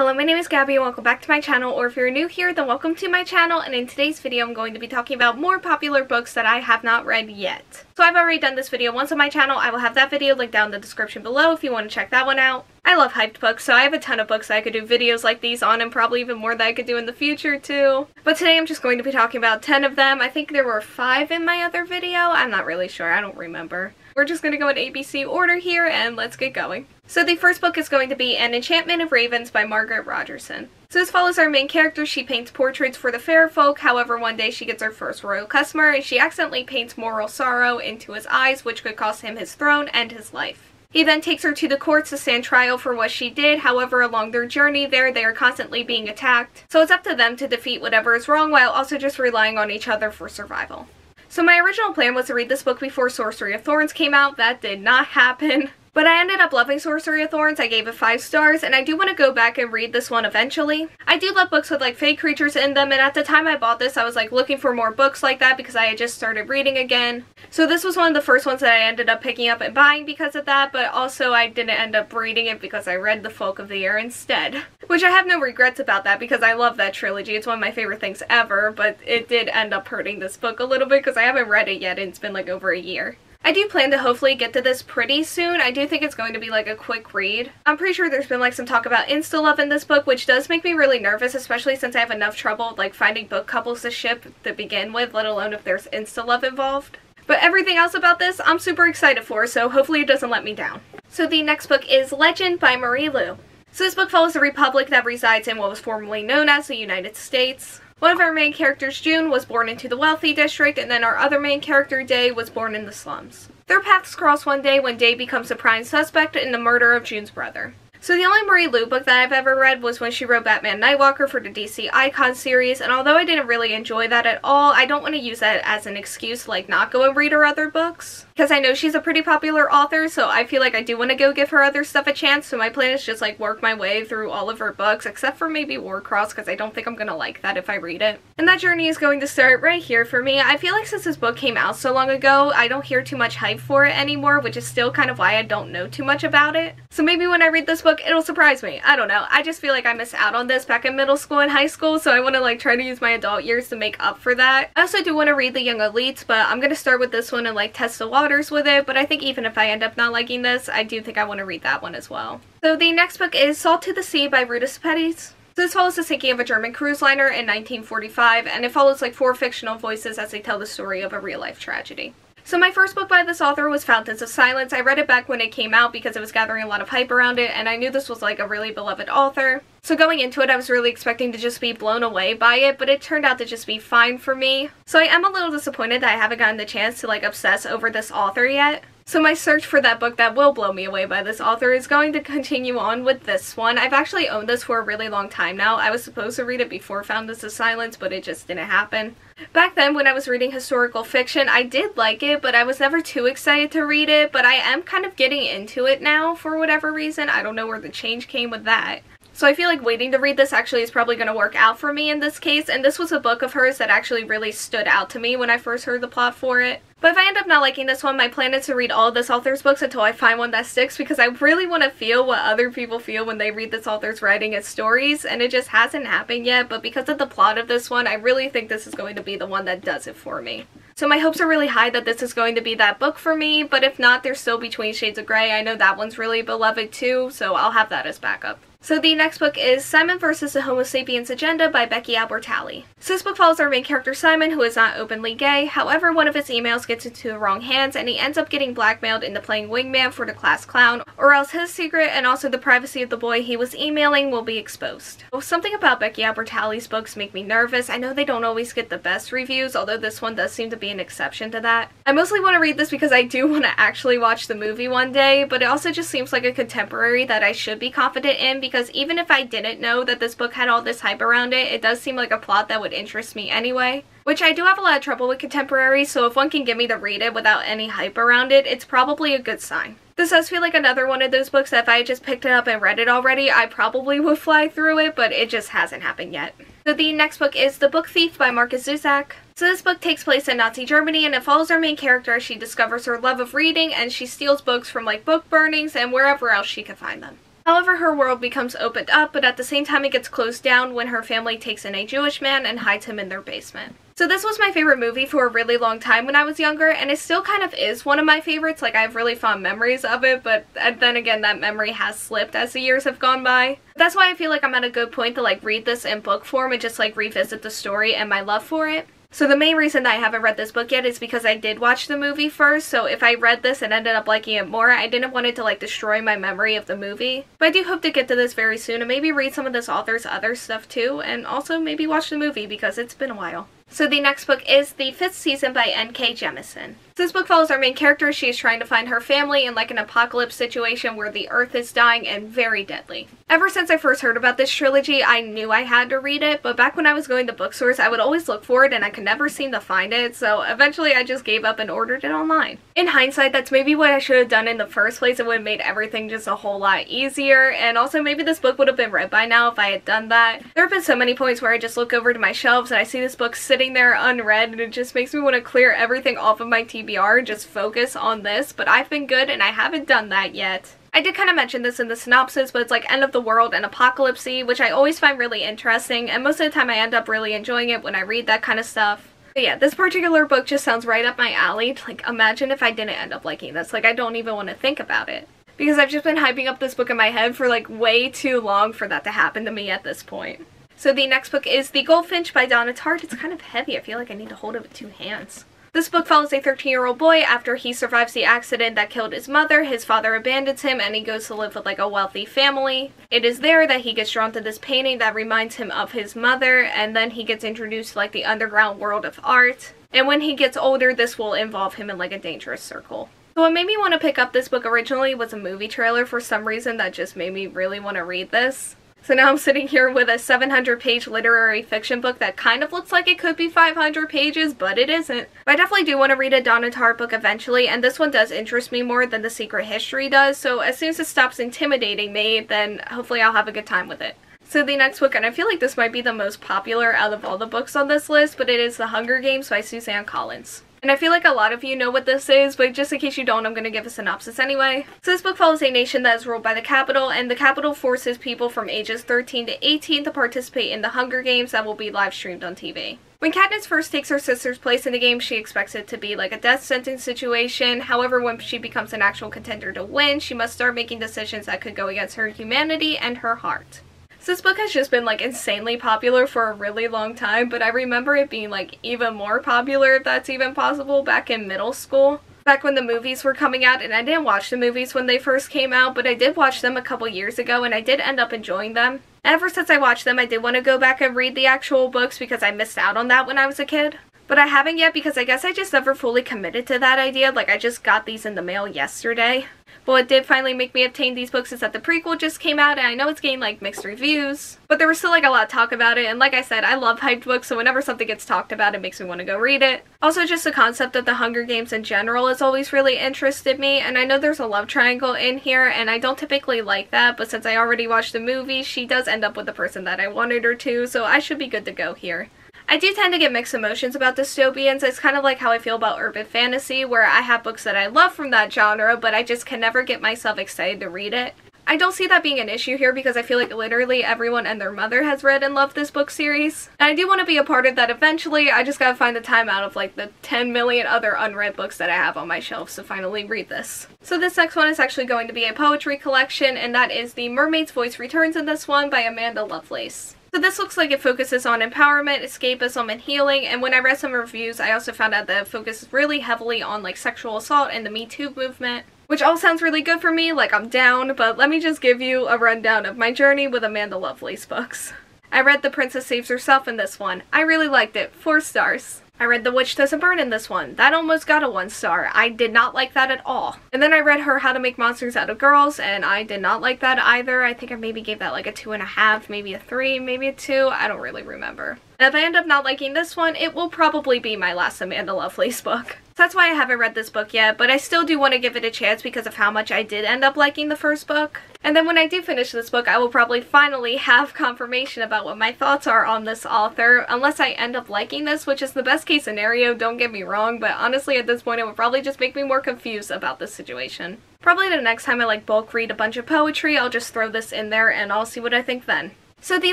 Hello, my name is Gabby and welcome back to my channel, or if you're new here, then welcome to my channel, and in today's video I'm going to be talking about more popular books that I have not read yet. So I've already done this video once on my channel, I will have that video linked down in the description below if you want to check that one out. I love hyped books, so I have a ton of books that I could do videos like these on, and probably even more that I could do in the future too. But today I'm just going to be talking about 10 of them. I think there were 5 in my other video, I'm not really sure, I don't remember. We're just going to go in ABC order here, and let's get going. So the first book is going to be An Enchantment of Ravens by Margaret Rogerson. So this follows our main character. She paints portraits for the fair folk. However, one day she gets her first royal customer and she accidentally paints moral sorrow into his eyes, which could cost him his throne and his life. He then takes her to the courts to stand trial for what she did. However, along their journey there, they are constantly being attacked. So it's up to them to defeat whatever is wrong while also just relying on each other for survival. So my original plan was to read this book before Sorcery of Thorns came out. That did not happen. But I ended up loving Sorcery of Thorns. I gave it 5 stars, and I do want to go back and read this one eventually. I do love books with like fake creatures in them, and at the time I bought this, I was like looking for more books like that because I had just started reading again. So this was one of the first ones that I ended up picking up and buying because of that, but also I didn't end up reading it because I read The Folk of the Air instead. Which I have no regrets about that because I love that trilogy. It's one of my favorite things ever, but it did end up hurting this book a little bit because I haven't read it yet and it's been like over a year. I do plan to hopefully get to this pretty soon. I do think it's going to be like a quick read. I'm pretty sure there's been like some talk about insta-love in this book, which does make me really nervous, especially since I have enough trouble like finding book couples to ship to begin with, let alone if there's insta-love involved. But everything else about this, I'm super excited for, so hopefully it doesn't let me down. So the next book is Legend by Marie Lu. So this book follows a republic that resides in what was formerly known as the United States. One of our main characters, June, was born into the wealthy district, and then our other main character, Day, was born in the slums. Their paths cross one day when Day becomes a prime suspect in the murder of June's brother. So the only Marie Lu book that I've ever read was when she wrote Batman Nightwalker for the DC Icon series, and although I didn't really enjoy that at all, I don't want to use that as an excuse to like not go and read her other books. Because I know she's a pretty popular author, so I feel like I do want to go give her other stuff a chance, so my plan is just like work my way through all of her books, except for maybe Warcross, because I don't think I'm going to like that if I read it. And that journey is going to start right here for me. I feel like since this book came out so long ago, I don't hear too much hype for it anymore, which is still kind of why I don't know too much about it. So maybe when I read this book, it'll surprise me. I don't know. I just feel like I missed out on this back in middle school and high school, so I want to like try to use my adult years to make up for that. I also do want to read The Young Elites, but I'm going to start with this one and like test the waters with it, but I think even if I end up not liking this, I do think I want to read that one as well. So the next book is Salt to the Sea by Ruta Sepetys. So this follows the sinking of a German cruise liner in 1945, and it follows like four fictional voices as they tell the story of a real-life tragedy. So my first book by this author was Fountains of Silence. I read it back when it came out because it was gathering a lot of hype around it and I knew this was like a really beloved author. So going into it I was really expecting to just be blown away by it but it turned out to just be fine for me. So I am a little disappointed that I haven't gotten the chance to like obsess over this author yet. So my search for that book that will blow me away by this author is going to continue on with this one. I've actually owned this for a really long time now. I was supposed to read it before Fountains of Silence, but it just didn't happen. Back then when I was reading historical fiction, I did like it, but I was never too excited to read it, but I am kind of getting into it now for whatever reason. I don't know where the change came with that. So I feel like waiting to read this actually is probably going to work out for me in this case, and this was a book of hers that actually really stood out to me when I first heard the plot for it. But if I end up not liking this one, my plan is to read all this author's books until I find one that sticks because I really want to feel what other people feel when they read this author's writing its stories, and it just hasn't happened yet, but because of the plot of this one, I really think this is going to be the one that does it for me. So my hopes are really high that this is going to be that book for me, but if not, there's still Between Shades of Grey. I know that one's really beloved too, so I'll have that as backup. So the next book is Simon vs. the Homo Sapiens Agenda by Becky Albertalli. So this book follows our main character Simon, who is not openly gay. However, one of his emails gets into the wrong hands and he ends up getting blackmailed into playing wingman for the class clown, or else his secret and also the privacy of the boy he was emailing will be exposed. Well, something about Becky Albertalli's books make me nervous. I know they don't always get the best reviews, although this one does seem to be an exception to that. I mostly want to read this because I do want to actually watch the movie one day, but it also just seems like a contemporary that I should be confident in because even if I didn't know that this book had all this hype around it, it does seem like a plot that would interest me anyway. Which I do have a lot of trouble with contemporary, so if one can get me to read it without any hype around it, it's probably a good sign. This does feel like another one of those books that if I just picked it up and read it already, I probably would fly through it, but it just hasn't happened yet. So the next book is The Book Thief by Markus Zusak. So this book takes place in Nazi Germany and it follows our main character as she discovers her love of reading and she steals books from like book burnings and wherever else she can find them. However, her world becomes opened up, but at the same time it gets closed down when her family takes in a Jewish man and hides him in their basement. So this was my favorite movie for a really long time when I was younger, and it still kind of is one of my favorites. Like, I have really fond memories of it, but and then again, that memory has slipped as the years have gone by. That's why I feel like I'm at a good point to, like, read this in book form and just, like, revisit the story and my love for it. So the main reason I haven't read this book yet is because I did watch the movie first, so if I read this and ended up liking it more, I didn't want it to like destroy my memory of the movie. But I do hope to get to this very soon and maybe read some of this author's other stuff too, and also maybe watch the movie because it's been a while. So the next book is The Fifth Season by N.K. Jemisin. This book follows our main character. She is trying to find her family in like an apocalypse situation where the earth is dying and very deadly. Ever since I first heard about this trilogy, I knew I had to read it, but back when I was going to bookstores, I would always look for it and I could never seem to find it, so eventually I just gave up and ordered it online. In hindsight, that's maybe what I should have done in the first place. It would have made everything just a whole lot easier, and also maybe this book would have been read by now if I had done that. There have been so many points where I just look over to my shelves and I see this book sitting there unread, and it just makes me want to clear everything off of my TBR just focus on this, but I've been good and I haven't done that yet. I did kind of mention this in the synopsis, but it's like end of the world and apocalypse which I always find really interesting, and most of the time I end up really enjoying it when I read that kind of stuff. But yeah, this particular book just sounds right up my alley. Like, imagine if I didn't end up liking this. Like, I don't even want to think about it. Because I've just been hyping up this book in my head for like way too long for that to happen to me at this point. So the next book is The Goldfinch by Donna Tartt. It's kind of heavy. I feel like I need to hold it with two hands. This book follows a 13-year-old boy after he survives the accident that killed his mother. His father abandons him and he goes to live with like a wealthy family. It is there that he gets drawn to this painting that reminds him of his mother and then he gets introduced to like the underground world of art. And when he gets older, this will involve him in like a dangerous circle. So what made me want to pick up this book originally was a movie trailer for some reason that just made me really want to read this. So now I'm sitting here with a 700 page literary fiction book that kind of looks like it could be 500 pages, but it isn't. But I definitely do want to read a Donna Tartt book eventually, and this one does interest me more than The Secret History does, so as soon as it stops intimidating me, then hopefully I'll have a good time with it. So the next book, and I feel like this might be the most popular out of all the books on this list, but it is The Hunger Games by Suzanne Collins. And I feel like a lot of you know what this is, but just in case you don't, I'm going to give a synopsis anyway. So this book follows a nation that is ruled by the Capitol, and the Capitol forces people from ages 13 to 18 to participate in the Hunger Games that will be live streamed on TV. When Katniss first takes her sister's place in the game, she expects it to be like a death sentence situation. However, when she becomes an actual contender to win, she must start making decisions that could go against her humanity and her heart. So this book has just been like insanely popular for a really long time, but I remember it being like even more popular, if that's even possible, back in middle school. Back when the movies were coming out, and I didn't watch the movies when they first came out, but I did watch them a couple years ago, and I did end up enjoying them. ever since I watched them, I did want to go back and read the actual books because I missed out on that when I was a kid. But I haven't yet because I guess I just never fully committed to that idea. Like, I just got these in the mail yesterday. But what did finally make me obtain these books is that the prequel just came out and I know it's getting like mixed reviews. But there was still like a lot of talk about it and like I said, I love hyped books so whenever something gets talked about it makes me want to go read it. Also just the concept of the Hunger Games in general has always really interested me and I know there's a love triangle in here and I don't typically like that but since I already watched the movie she does end up with the person that I wanted her to so I should be good to go here. I do tend to get mixed emotions about dystopians. It's kind of like how I feel about urban fantasy, where I have books that I love from that genre, but I just can never get myself excited to read it. I don't see that being an issue here because I feel like literally everyone and their mother has read and loved this book series. And I do want to be a part of that eventually, I just gotta find the time out of like the 10 million other unread books that I have on my shelves to finally read this. So this next one is actually going to be a poetry collection and that is The Mermaid's Voice Returns in this one by Amanda Lovelace. So this looks like it focuses on empowerment, escapism, and healing, and when I read some reviews, I also found out that it focuses really heavily on like sexual assault and the Me Too movement, which all sounds really good for me, like I'm down, but let me just give you a rundown of my journey with Amanda Lovelace books. I read The Princess Saves Herself in this one. I really liked it. Four stars. I read The Witch Doesn't Burn in this one. That almost got a one star. I did not like that at all. And then I read her How to Make Monsters Out of Girls, and I did not like that either. I think I maybe gave that like a two and a half, maybe a three, maybe a two. I don't really remember. And if I end up not liking this one, it will probably be my last Amanda Lovelace book. That's why I haven't read this book yet, but I still do want to give it a chance because of how much I did end up liking the first book. And then when I do finish this book, I will probably finally have confirmation about what my thoughts are on this author, unless I end up liking this, which is the best case scenario, don't get me wrong, but honestly at this point it would probably just make me more confused about this situation. Probably the next time I like bulk read a bunch of poetry, I'll just throw this in there and I'll see what I think then. So the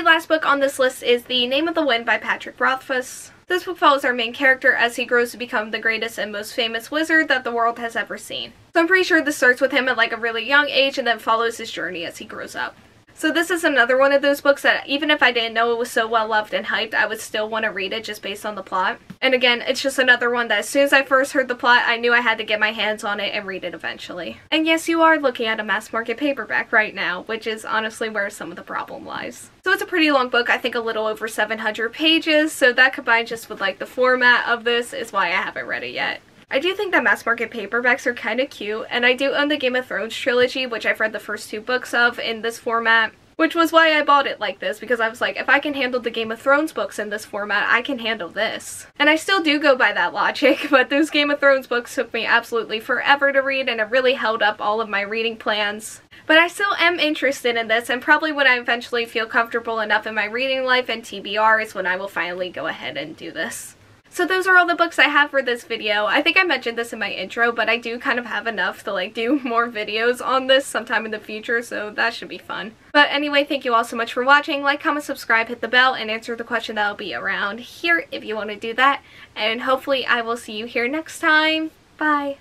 last book on this list is The Name of the Wind by Patrick Rothfuss. This book follows our main character as he grows to become the greatest and most famous wizard that the world has ever seen. So I'm pretty sure this starts with him at like a really young age and then follows his journey as he grows up. So this is another one of those books that even if I didn't know it was so well loved and hyped, I would still want to read it just based on the plot. And again, it's just another one that as soon as I first heard the plot, I knew I had to get my hands on it and read it eventually. And yes, you are looking at a mass market paperback right now, which is honestly where some of the problem lies. So it's a pretty long book, I think a little over 700 pages, so that combined just with like the format of this is why I haven't read it yet. I do think that mass market paperbacks are kind of cute, and I do own the Game of Thrones trilogy, which I've read the first two books of in this format. Which was why I bought it like this, because I was like, if I can handle the Game of Thrones books in this format, I can handle this. And I still do go by that logic, but those Game of Thrones books took me absolutely forever to read, and it really held up all of my reading plans. But I still am interested in this, and probably when I eventually feel comfortable enough in my reading life and TBR is when I will finally go ahead and do this. So those are all the books I have for this video. I think I mentioned this in my intro, but I do kind of have enough to like do more videos on this sometime in the future, so that should be fun. But anyway, thank you all so much for watching. Like, comment, subscribe, hit the bell, and answer the question that'll be around here if you want to do that. And hopefully I will see you here next time. Bye!